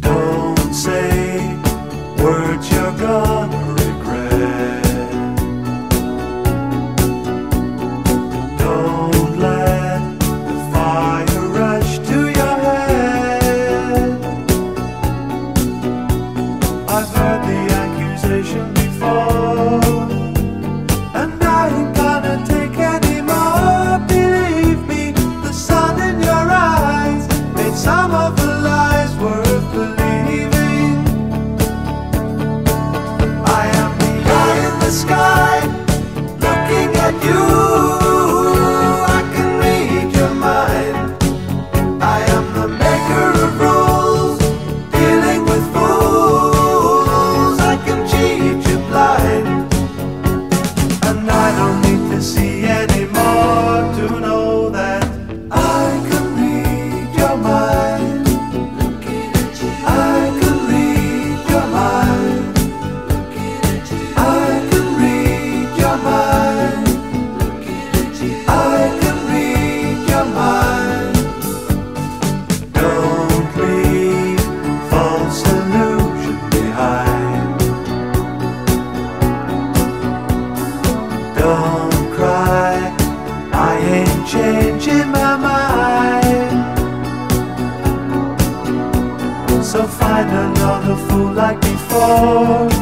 Don't say words the sky, another fool like before.